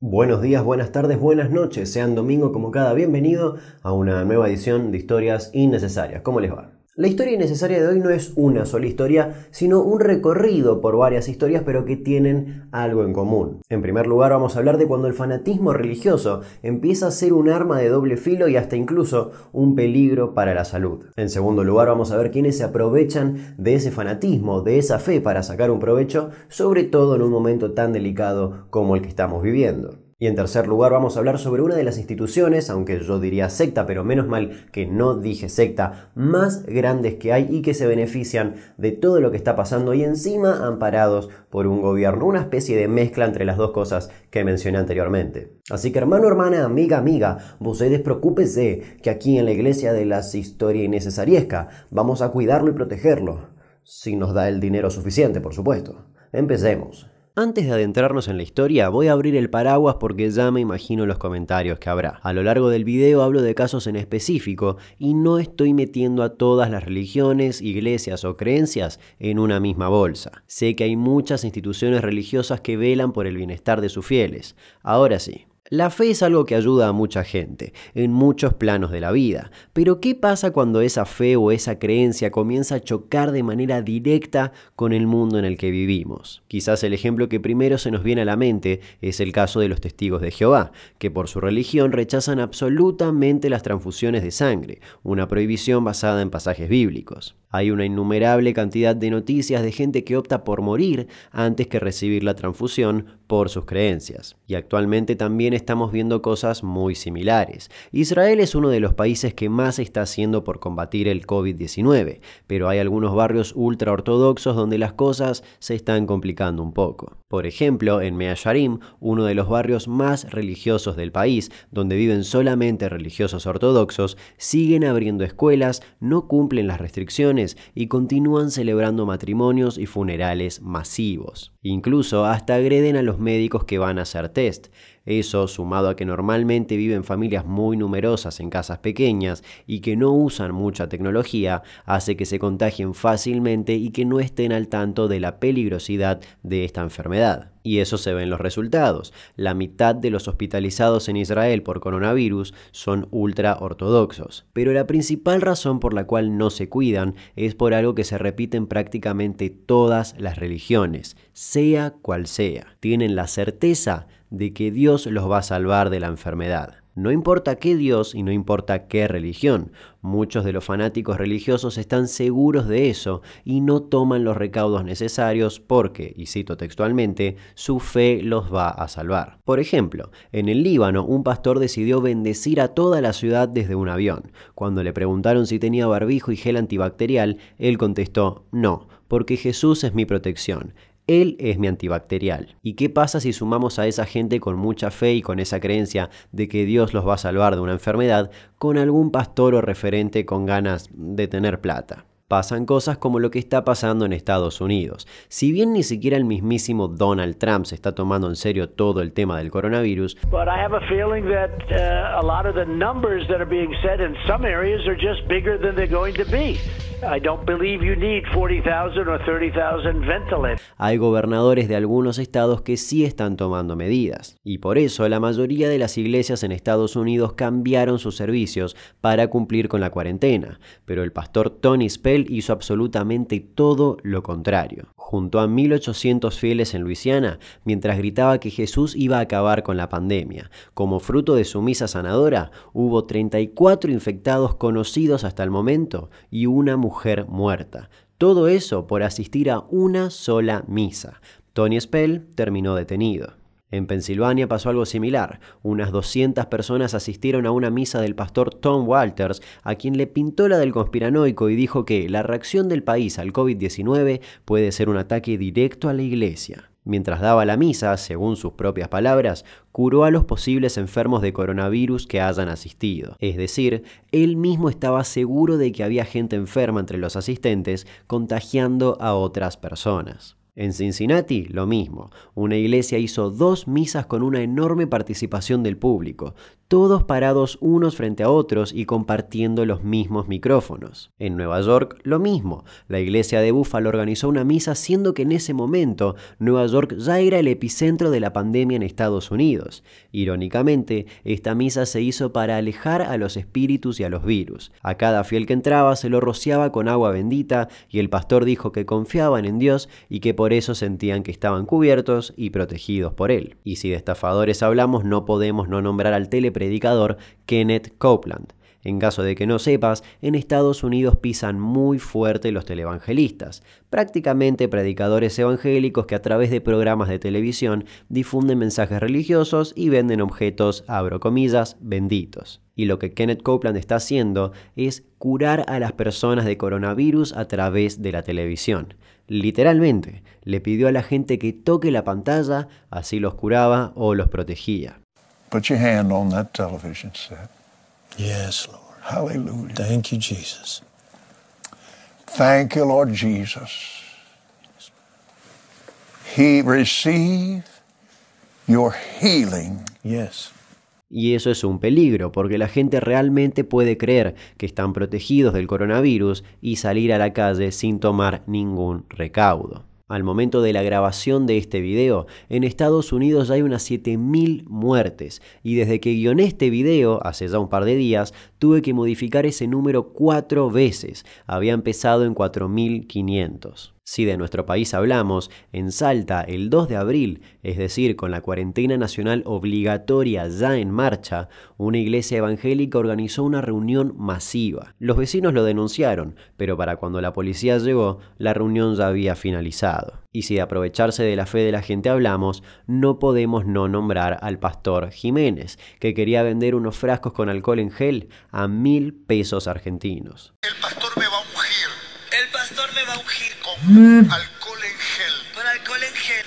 Buenos días, buenas tardes, buenas noches. Sean domingo como cada bienvenido a una nueva edición de Historias Innecesarias. ¿Cómo les va? La historia innecesaria de hoy no es una sola historia, sino un recorrido por varias historias pero que tienen algo en común. En primer lugar vamos a hablar de cuando el fanatismo religioso empieza a ser un arma de doble filo y hasta incluso un peligro para la salud. En segundo lugar vamos a ver quiénes se aprovechan de ese fanatismo, de esa fe para sacar un provecho, sobre todo en un momento tan delicado como el que estamos viviendo. Y en tercer lugar vamos a hablar sobre una de las instituciones, aunque yo diría secta, pero menos mal que no dije secta, más grandes que hay y que se benefician de todo lo que está pasando y encima amparados por un gobierno, una especie de mezcla entre las dos cosas que mencioné anteriormente. Así que hermano, hermana, amiga, amiga, ustedes preocúpense que aquí en la iglesia de las historias innecesariesca vamos a cuidarlo y protegerlo, si nos da el dinero suficiente, por supuesto. Empecemos. Antes de adentrarnos en la historia, voy a abrir el paraguas porque ya me imagino los comentarios que habrá. A lo largo del video hablo de casos en específico y no estoy metiendo a todas las religiones, iglesias o creencias en una misma bolsa. Sé que hay muchas instituciones religiosas que velan por el bienestar de sus fieles. Ahora sí, la fe es algo que ayuda a mucha gente, en muchos planos de la vida, pero ¿qué pasa cuando esa fe o esa creencia comienza a chocar de manera directa con el mundo en el que vivimos? Quizás el ejemplo que primero se nos viene a la mente es el caso de los testigos de Jehová, que por su religión rechazan absolutamente las transfusiones de sangre, una prohibición basada en pasajes bíblicos. Hay una innumerable cantidad de noticias de gente que opta por morir antes que recibir la transfusión por sus creencias. Y actualmente también estamos viendo cosas muy similares. Israel es uno de los países que más está haciendo por combatir el COVID-19, pero hay algunos barrios ultra ortodoxos donde las cosas se están complicando un poco. Por ejemplo, en Mea Sharim, uno de los barrios más religiosos del país, donde viven solamente religiosos ortodoxos, siguen abriendo escuelas, no cumplen las restricciones y continúan celebrando matrimonios y funerales masivos. Incluso hasta agreden a los médicos que van a hacer test. Eso, sumado a que normalmente viven familias muy numerosas en casas pequeñas y que no usan mucha tecnología, hace que se contagien fácilmente y que no estén al tanto de la peligrosidad de esta enfermedad. Y eso se ve en los resultados. La mitad de los hospitalizados en Israel por coronavirus son ultra ortodoxos. Pero la principal razón por la cual no se cuidan es por algo que se repite en prácticamente todas las religiones, sea cual sea. Tienen la certeza de que Dios los va a salvar de la enfermedad. No importa qué Dios y no importa qué religión, muchos de los fanáticos religiosos están seguros de eso y no toman los recaudos necesarios porque, y cito textualmente, su fe los va a salvar. Por ejemplo, en el Líbano un pastor decidió bendecir a toda la ciudad desde un avión. Cuando le preguntaron si tenía barbijo y gel antibacterial, él contestó, no, porque Jesús es mi protección. Él es mi antibacterial. ¿Y qué pasa si sumamos a esa gente con mucha fe y con esa creencia de que Dios los va a salvar de una enfermedad con algún pastor o referente con ganas de tener plata? Pasan cosas como lo que está pasando en Estados Unidos. Si bien ni siquiera el mismísimo Donald Trump se está tomando en serio todo el tema del coronavirus, hay gobernadores de algunos estados que sí están tomando medidas. Y por eso la mayoría de las iglesias en Estados Unidos cambiaron sus servicios para cumplir con la cuarentena. Pero el pastor Tony Spell hizo absolutamente todo lo contrario. Junto a 1.800 fieles en Luisiana, mientras gritaba que Jesús iba a acabar con la pandemia. Como fruto de su misa sanadora, hubo 34 infectados conocidos hasta el momento y una mujer muerta. Todo eso por asistir a una sola misa. Tony Spell terminó detenido. En Pensilvania pasó algo similar. Unas 200 personas asistieron a una misa del pastor Tom Walters, a quien le pintó la del conspiranoico y dijo que la reacción del país al COVID-19 puede ser un ataque directo a la iglesia. Mientras daba la misa, según sus propias palabras, curó a los posibles enfermos de coronavirus que hayan asistido. Es decir, él mismo estaba seguro de que había gente enferma entre los asistentes contagiando a otras personas. En Cincinnati, lo mismo. Una iglesia hizo dos misas con una enorme participación del público. todos parados unos frente a otros y compartiendo los mismos micrófonos. En Nueva York, lo mismo. La iglesia de Buffalo organizó una misa siendo que en ese momento Nueva York ya era el epicentro de la pandemia en Estados Unidos. Irónicamente, esta misa se hizo para alejar a los espíritus y a los virus. A cada fiel que entraba se lo rociaba con agua bendita y el pastor dijo que confiaban en Dios y que por eso sentían que estaban cubiertos y protegidos por él. Y si de estafadores hablamos, no podemos no nombrar al telepredicador Kenneth Copeland. En caso de que no sepas, en Estados Unidos pisan muy fuerte los televangelistas, prácticamente predicadores evangélicos que a través de programas de televisión difunden mensajes religiosos y venden objetos, abro comillas, benditos. Y lo que Kenneth Copeland está haciendo es curar a las personas de coronavirus a través de la televisión. Literalmente, le pidió a la gente que toque la pantalla, así los curaba o los protegía. Put your hand on that television set. Yes, Lord. Hallelujah. Thank you, Jesus. Thank you, Lord Jesus. He receive your healing. Yes. Y eso es un peligro, porque la gente realmente puede creer que están protegidos del coronavirus y salir a la calle sin tomar ningún recaudo. Al momento de la grabación de este video, en Estados Unidos ya hay unas 7.000 muertes y desde que guioné este video, hace ya un par de días, tuve que modificar ese número cuatro veces. Había empezado en 4.500. Si de nuestro país hablamos, en Salta el 2 de abril, es decir, con la cuarentena nacional obligatoria ya en marcha, una iglesia evangélica organizó una reunión masiva. Los vecinos lo denunciaron, pero para cuando la policía llegó, la reunión ya había finalizado. Y si de aprovecharse de la fe de la gente hablamos, no podemos no nombrar al pastor Jiménez, que quería vender unos frascos con alcohol en gel a mil pesos argentinos. El pastor me va a ungir El pastor me va a ungir con alcohol en gel, con alcohol en gel,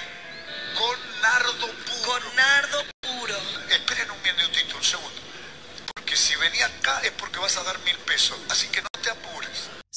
con nardo puro. con nardo puro. Esperen un minutito, un segundo. Porque si venía acá es porque vas a dar mil pesos. Así que no.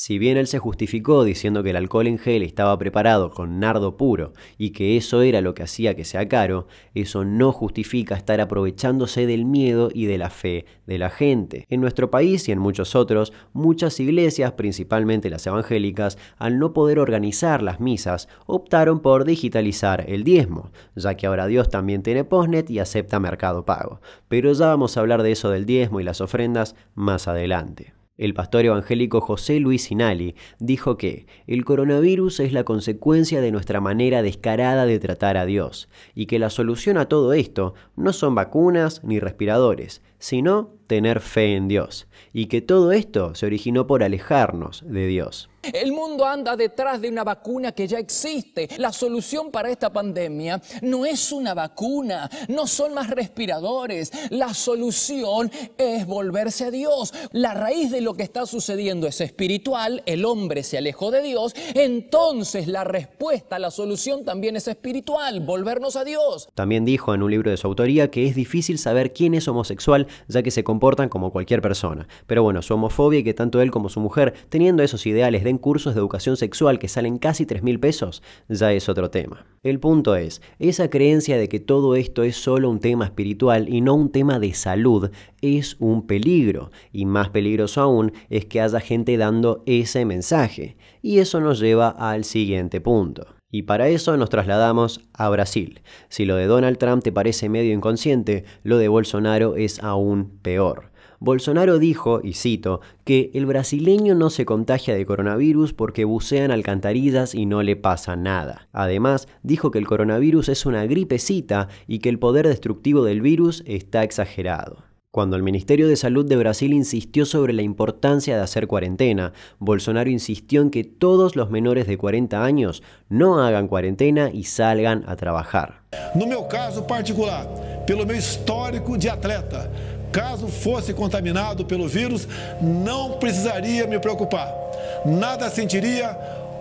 Si bien él se justificó diciendo que el alcohol en gel estaba preparado con nardo puro y que eso era lo que hacía que sea caro, eso no justifica estar aprovechándose del miedo y de la fe de la gente. En nuestro país y en muchos otros, muchas iglesias, principalmente las evangélicas, al no poder organizar las misas, optaron por digitalizar el diezmo, ya que ahora Dios también tiene postnet y acepta mercado pago. Pero ya vamos a hablar de eso del diezmo y las ofrendas más adelante. El pastor evangélico José Luis Sinali dijo que el coronavirus es la consecuencia de nuestra manera descarada de tratar a Dios y que la solución a todo esto no son vacunas ni respiradores, sino tener fe en Dios y que todo esto se originó por alejarnos de Dios. El mundo anda detrás de una vacuna que ya existe. La solución para esta pandemia no es una vacuna, no son más respiradores. La solución es volverse a Dios. La raíz de lo que está sucediendo es espiritual, el hombre se alejó de Dios, entonces la respuesta, la solución también es espiritual, volvernos a Dios. También dijo en un libro de su autoría que es difícil saber quién es homosexual ya que se comportan como cualquier persona. Pero bueno, su homofobia y que tanto él como su mujer, teniendo esos ideales, cursos de educación sexual que salen casi 3 mil pesos, ya es otro tema. El punto es, esa creencia de que todo esto es solo un tema espiritual y no un tema de salud es un peligro. Y más peligroso aún es que haya gente dando ese mensaje. Y eso nos lleva al siguiente punto. Y para eso nos trasladamos a Brasil. Si lo de Donald Trump te parece medio inconsciente, lo de Bolsonaro es aún peor. Bolsonaro dijo, y cito, que el brasileño no se contagia de coronavirus porque bucean alcantarillas y no le pasa nada. Además, dijo que el coronavirus es una gripecita y que el poder destructivo del virus está exagerado. Cuando el Ministerio de Salud de Brasil insistió sobre la importancia de hacer cuarentena, Bolsonaro insistió en que todos los menores de 40 años no hagan cuarentena y salgan a trabajar. No meu caso particular, pelo meu histórico de atleta, caso fosse contaminado pelo vírus, não precisaria me preocupar. Nada sentiria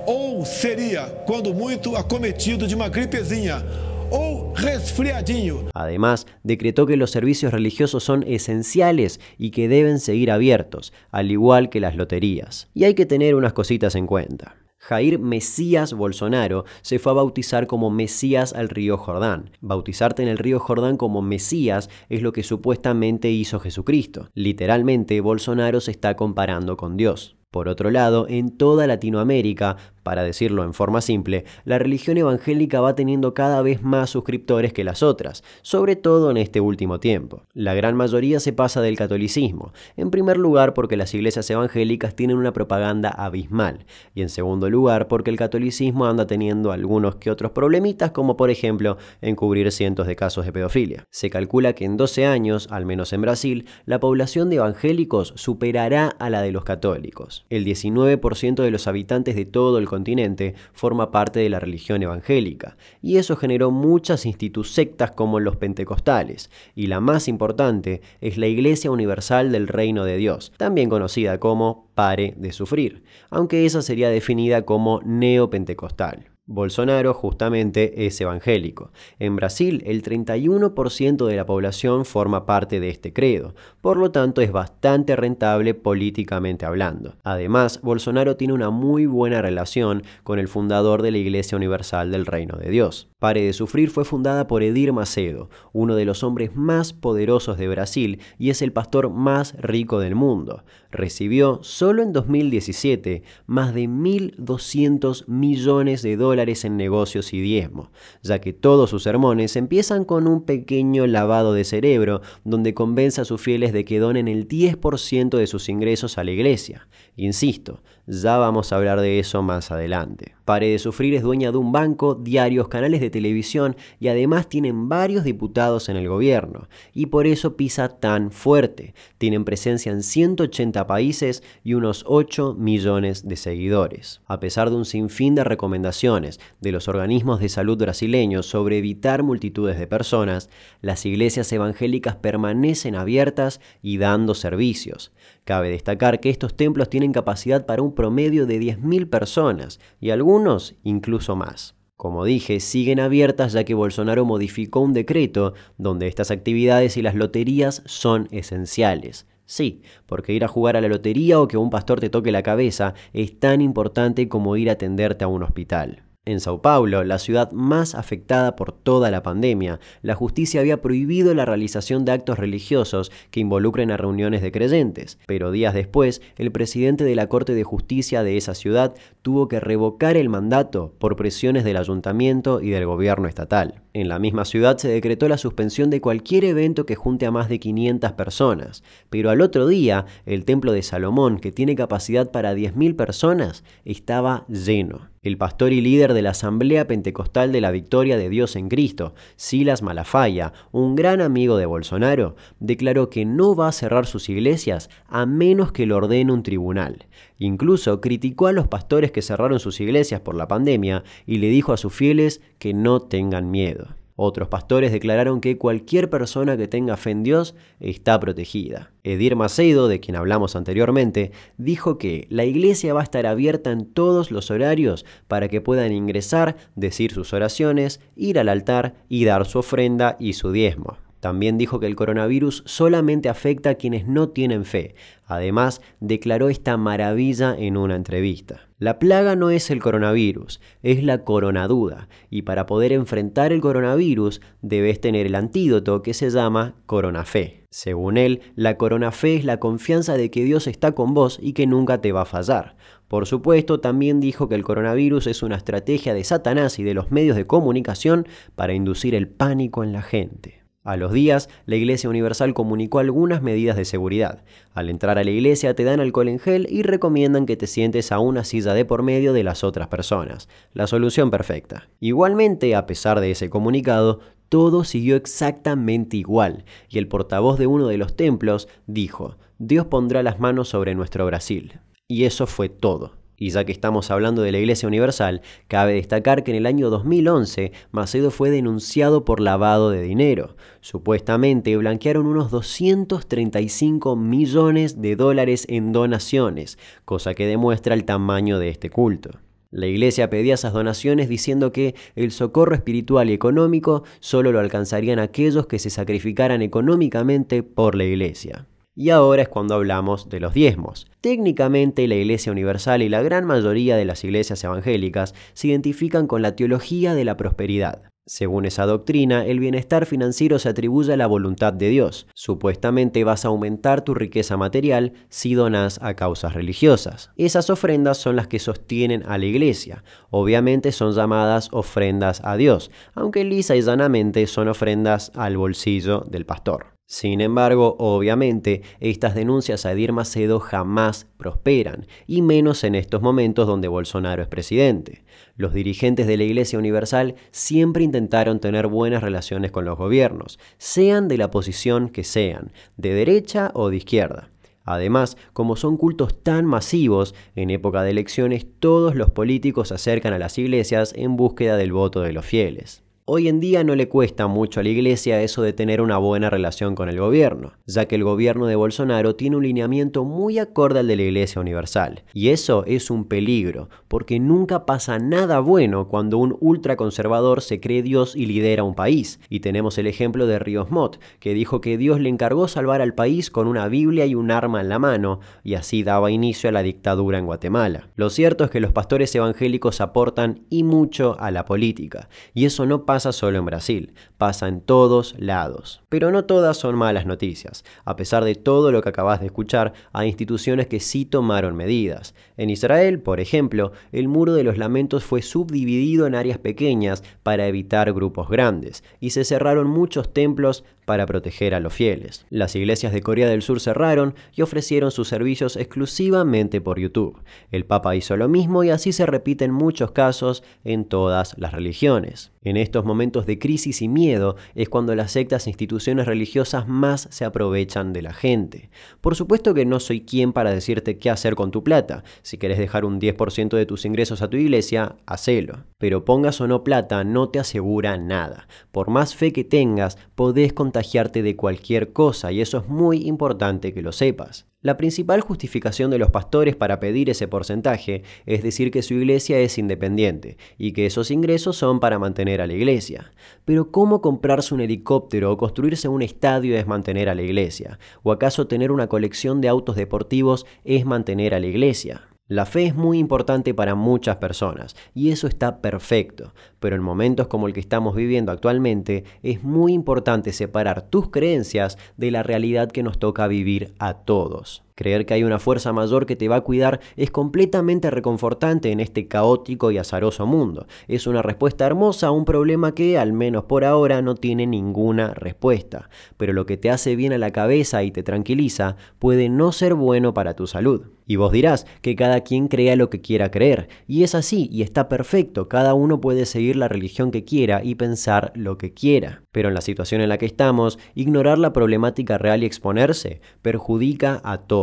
ou seria, quando muito, acometido de uma gripezinha ou resfriadinho. Además, decretó que los servicios religiosos son esenciales y que deben seguir abiertos, al igual que las loterías. Y hay que tener unas cositas en cuenta. Jair Mesías Bolsonaro se fue a bautizar como Mesías al río Jordán. Bautizarte en el río Jordán como Mesías es lo que supuestamente hizo Jesucristo. Literalmente, Bolsonaro se está comparando con Dios. Por otro lado, en toda Latinoamérica, para decirlo en forma simple, la religión evangélica va teniendo cada vez más suscriptores que las otras, sobre todo en este último tiempo. La gran mayoría se pasa del catolicismo, en primer lugar porque las iglesias evangélicas tienen una propaganda abismal, y en segundo lugar porque el catolicismo anda teniendo algunos que otros problemitas, como por ejemplo encubrir cientos de casos de pedofilia. Se calcula que en 12 años, al menos en Brasil, la población de evangélicos superará a la de los católicos. El 19% de los habitantes de todo el continente forma parte de la religión evangélica, y eso generó muchas sectas como los pentecostales, y la más importante es la Iglesia Universal del Reino de Dios, también conocida como Pare de Sufrir, aunque esa sería definida como neopentecostal. Bolsonaro justamente es evangélico. En Brasil el 31% de la población forma parte de este credo, por lo tanto es bastante rentable políticamente hablando. Además, Bolsonaro tiene una muy buena relación con el fundador de la Iglesia Universal del Reino de Dios. Pare de Sufrir fue fundada por Edir Macedo, uno de los hombres más poderosos de Brasil y es el pastor más rico del mundo. Recibió solo en 2017 más de 1.200 millones de dólares en negocios y diezmo, ya que todos sus sermones empiezan con un pequeño lavado de cerebro donde convence a sus fieles de que donen el 10% de sus ingresos a la iglesia. Insisto, ya vamos a hablar de eso más adelante. Pare de Sufrir es dueña de un banco, diarios, canales de televisión y además tienen varios diputados en el gobierno. Y por eso pisa tan fuerte. Tienen presencia en 180 países y unos 8 millones de seguidores. A pesar de un sinfín de recomendaciones de los organismos de salud brasileños sobre evitar multitudes de personas, las iglesias evangélicas permanecen abiertas y dando servicios. Cabe destacar que estos templos tienen capacidad para un promedio de 10.000 personas y algunos incluso más. Como dije, siguen abiertas ya que Bolsonaro modificó un decreto donde estas actividades y las loterías son esenciales. Sí, porque ir a jugar a la lotería o que un pastor te toque la cabeza es tan importante como ir a atenderte a un hospital. En Sao Paulo, la ciudad más afectada por toda la pandemia, la justicia había prohibido la realización de actos religiosos que involucren a reuniones de creyentes, pero días después, el presidente de la Corte de Justicia de esa ciudad tuvo que revocar el mandato por presiones del ayuntamiento y del gobierno estatal. En la misma ciudad se decretó la suspensión de cualquier evento que junte a más de 500 personas, pero al otro día, el templo de Salomón, que tiene capacidad para 10.000 personas, estaba lleno. El pastor y líder de la Asamblea Pentecostal de la Victoria de Dios en Cristo, Silas Malafaya, un gran amigo de Bolsonaro, declaró que no va a cerrar sus iglesias a menos que lo ordene un tribunal. Incluso criticó a los pastores que cerraron sus iglesias por la pandemia y le dijo a sus fieles que no tengan miedo. Otros pastores declararon que cualquier persona que tenga fe en Dios está protegida. Edir Macedo, de quien hablamos anteriormente, dijo que la iglesia va a estar abierta en todos los horarios para que puedan ingresar, decir sus oraciones, ir al altar y dar su ofrenda y su diezmo. También dijo que el coronavirus solamente afecta a quienes no tienen fe. Además, declaró esta maravilla en una entrevista. La plaga no es el coronavirus, es la coronaduda, y para poder enfrentar el coronavirus debes tener el antídoto que se llama coronafe. Según él, la coronafe es la confianza de que Dios está con vos y que nunca te va a fallar. Por supuesto, también dijo que el coronavirus es una estrategia de Satanás y de los medios de comunicación para inducir el pánico en la gente. A los días, la Iglesia Universal comunicó algunas medidas de seguridad. Al entrar a la iglesia te dan alcohol en gel y recomiendan que te sientes a una silla de por medio de las otras personas. La solución perfecta. Igualmente, a pesar de ese comunicado, todo siguió exactamente igual, y el portavoz de uno de los templos dijo, Dios pondrá las manos sobre nuestro Brasil. Y eso fue todo. Y ya que estamos hablando de la Iglesia Universal, cabe destacar que en el año 2011 Macedo fue denunciado por lavado de dinero. Supuestamente blanquearon unos 235 millones de dólares en donaciones, cosa que demuestra el tamaño de este culto. La iglesia pedía esas donaciones diciendo que el socorro espiritual y económico solo lo alcanzarían aquellos que se sacrificaran económicamente por la iglesia. Y ahora es cuando hablamos de los diezmos. Técnicamente la Iglesia Universal y la gran mayoría de las iglesias evangélicas se identifican con la teología de la prosperidad. Según esa doctrina, el bienestar financiero se atribuye a la voluntad de Dios. Supuestamente vas a aumentar tu riqueza material si donas a causas religiosas. Esas ofrendas son las que sostienen a la iglesia. Obviamente son llamadas ofrendas a Dios, aunque lisa y llanamente son ofrendas al bolsillo del pastor. Sin embargo, obviamente, estas denuncias a Edir Macedo jamás prosperan, y menos en estos momentos donde Bolsonaro es presidente. Los dirigentes de la Iglesia Universal siempre intentaron tener buenas relaciones con los gobiernos, sean de la posición que sean, de derecha o de izquierda. Además, como son cultos tan masivos, en época de elecciones todos los políticos se acercan a las iglesias en búsqueda del voto de los fieles. Hoy en día no le cuesta mucho a la iglesia eso de tener una buena relación con el gobierno, ya que el gobierno de Bolsonaro tiene un lineamiento muy acorde al de la iglesia universal. Y eso es un peligro, porque nunca pasa nada bueno cuando un ultraconservador se cree Dios y lidera un país. Y tenemos el ejemplo de Ríos Mott, que dijo que Dios le encargó salvar al país con una Biblia y un arma en la mano, y así daba inicio a la dictadura en Guatemala. Lo cierto es que los pastores evangélicos aportan y mucho a la política, y eso no pasa solo en Brasil, pasa en todos lados. Pero no todas son malas noticias. A pesar de todo lo que acabas de escuchar, hay instituciones que sí tomaron medidas. En Israel, por ejemplo, el muro de los lamentos fue subdividido en áreas pequeñas para evitar grupos grandes, y se cerraron muchos templos para proteger a los fieles. Las iglesias de Corea del Sur cerraron y ofrecieron sus servicios exclusivamente por YouTube. El Papa hizo lo mismo y así se repite en muchos casos en todas las religiones. En estos momentos de crisis y miedo es cuando las sectas e instituciones religiosas más se aprovechan de la gente. Por supuesto que no soy quien para decirte qué hacer con tu plata. Si querés dejar un 10% de tus ingresos a tu iglesia, hacelo. Pero pongas o no plata no te asegura nada. Por más fe que tengas, podés contagiarte de cualquier cosa y eso es muy importante que lo sepas. La principal justificación de los pastores para pedir ese porcentaje es decir que su iglesia es independiente y que esos ingresos son para mantener a la iglesia. Pero ¿cómo comprarse un helicóptero o construirse un estadio es mantener a la iglesia? ¿O acaso tener una colección de autos deportivos es mantener a la iglesia? La fe es muy importante para muchas personas y eso está perfecto, pero en momentos como el que estamos viviendo actualmente es muy importante separar tus creencias de la realidad que nos toca vivir a todos. Creer que hay una fuerza mayor que te va a cuidar es completamente reconfortante en este caótico y azaroso mundo. Es una respuesta hermosa a un problema que, al menos por ahora, no tiene ninguna respuesta. Pero lo que te hace bien a la cabeza y te tranquiliza puede no ser bueno para tu salud. Y vos dirás que cada quien crea lo que quiera creer. Y es así, y está perfecto. Cada uno puede seguir la religión que quiera y pensar lo que quiera. Pero en la situación en la que estamos, ignorar la problemática real y exponerse perjudica a todos.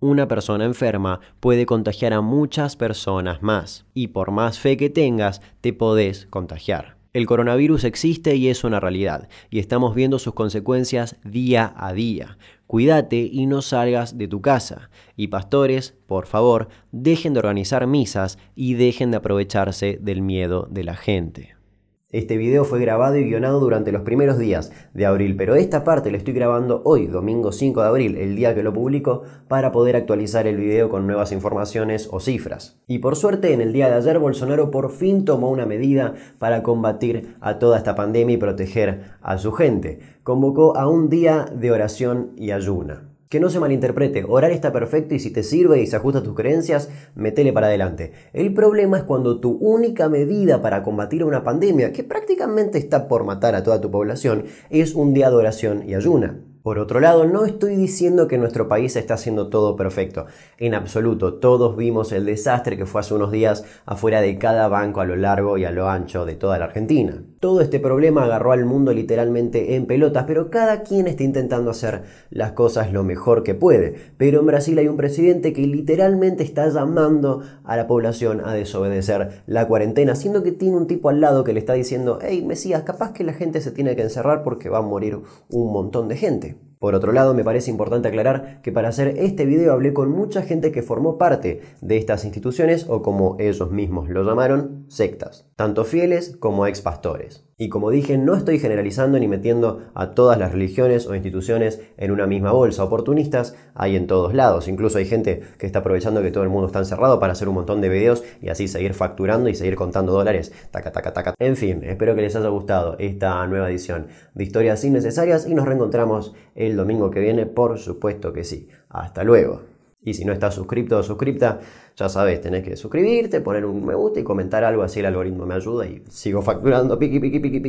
Una persona enferma puede contagiar a muchas personas más. Y por más fe que tengas, te podés contagiar. El coronavirus existe y es una realidad, y estamos viendo sus consecuencias día a día. Cuídate y no salgas de tu casa. Y pastores, por favor, dejen de organizar misas y dejen de aprovecharse del miedo de la gente. Este video fue grabado y guionado durante los primeros días de abril, pero esta parte lo estoy grabando hoy, domingo 5 de abril, el día que lo publico, para poder actualizar el video con nuevas informaciones o cifras. Y por suerte, en el día de ayer, Bolsonaro por fin tomó una medida para combatir a toda esta pandemia y proteger a su gente. Convocó a un día de oración y ayuna. Que no se malinterprete, orar está perfecto y si te sirve y se ajusta a tus creencias, metele para adelante. El problema es cuando tu única medida para combatir una pandemia, que prácticamente está por matar a toda tu población, es un día de oración y ayuna. Por otro lado, no estoy diciendo que nuestro país está haciendo todo perfecto. En absoluto, todos vimos el desastre que fue hace unos días afuera de cada banco a lo largo y a lo ancho de toda la Argentina. Todo este problema agarró al mundo literalmente en pelotas, pero cada quien está intentando hacer las cosas lo mejor que puede. Pero en Brasil hay un presidente que literalmente está llamando a la población a desobedecer la cuarentena, siendo que tiene un tipo al lado que le está diciendo, hey Mesías, capaz que la gente se tiene que encerrar porque va a morir un montón de gente. Por otro lado, me parece importante aclarar que para hacer este video hablé con mucha gente que formó parte de estas instituciones o como ellos mismos lo llamaron, sectas, tanto fieles como ex pastores. Y como dije, no estoy generalizando ni metiendo a todas las religiones o instituciones en una misma bolsa. Oportunistas hay en todos lados. Incluso hay gente que está aprovechando que todo el mundo está encerrado para hacer un montón de videos y así seguir facturando y seguir contando dólares. Taca, taca, taca. En fin, espero que les haya gustado esta nueva edición de Historias Innecesarias y nos reencontramos el domingo que viene, por supuesto que sí. Hasta luego. Y si no estás suscrito o suscripta, ya sabes, tenés que suscribirte, poner un me gusta y comentar algo así el algoritmo me ayuda y sigo facturando piqui piqui piqui piqui.